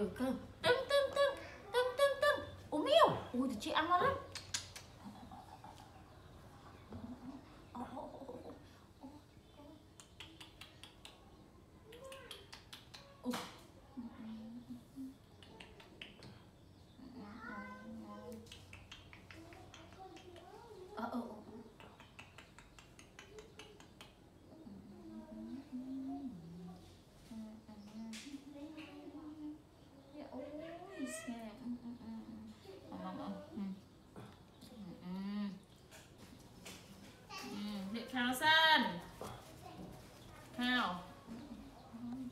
ừ cưng tưng tưng tưng. Tưng tưng tưng. Ủa miêu ui, thì chị ăn ngon lắm. Snälla. Mm, mm, mm. Mm. Mm. Mm.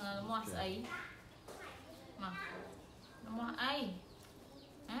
Ờ, mua ấy mà mua ấy Hả?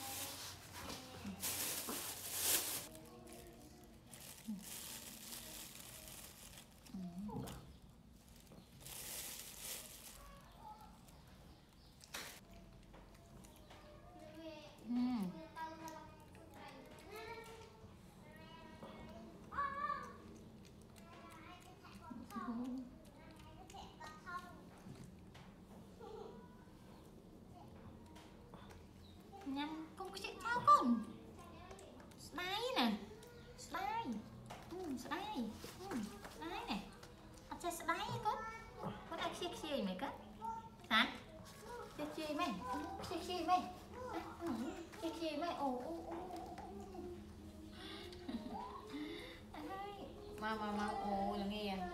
ខ្ជិះចោលកូនស្ដាយណាស្ដាយអឺស្ដាយអឺស្ដាយណាអត់ចេះស្ដាយទេកូនកូនអាចខ្ជិះខ្ជិះមិនកូនណាខ្ជិះខ្ជិះមិនខ្ជិះខ្ជិះមិនខ្ជិះខ្ជិះមិនអូអូអូមកមកមកអូល្ងា